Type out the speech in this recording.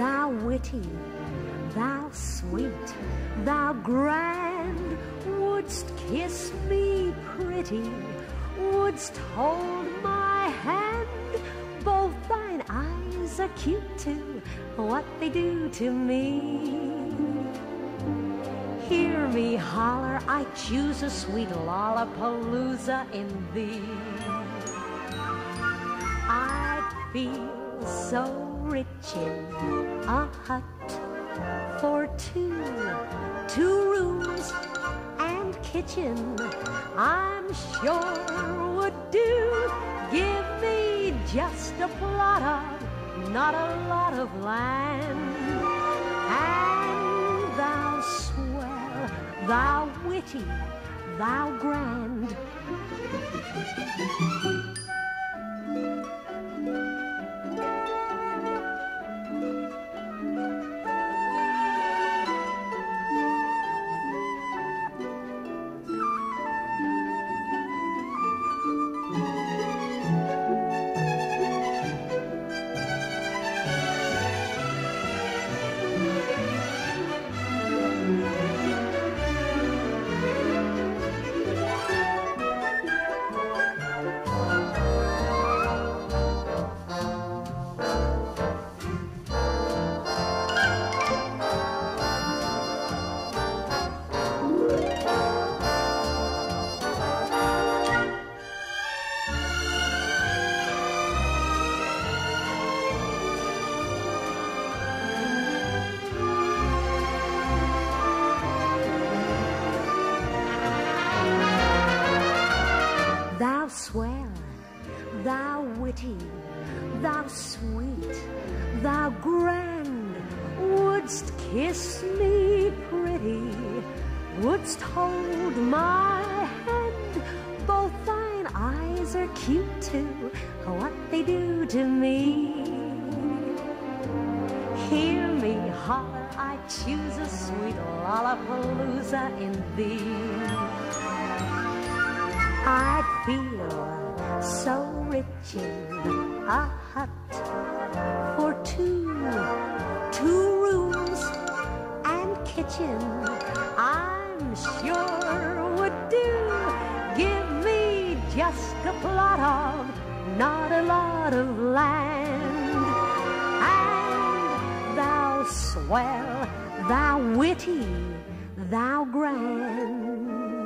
thou witty, thou sweet, thou grand, wouldst kiss me pretty, wouldst hold my hand. Both thine eyes are cute too, what they do to me. Hear me holler, I choose a sweet lollapalooza in thee. I feel so rich in a hut for two, two rooms and kitchen. I'm sure would do. Give me just a plot of, not a lot of land, and thou swell, thou witty, thou grand. Swell, thou witty, thou sweet, thou grand, wouldst kiss me pretty, wouldst hold my hand. Both thine eyes are cute too, what they do to me. Hear me holler, I choose a sweet lollapalooza in thee. I'd feel so rich in a hut for two, two rooms and kitchen. I'm sure would do. Give me just a plot of, not a lot of land. And thou swell, thou witty, thou grand.